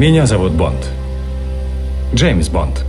Меня зовут Бонд. Джеймс Бонд.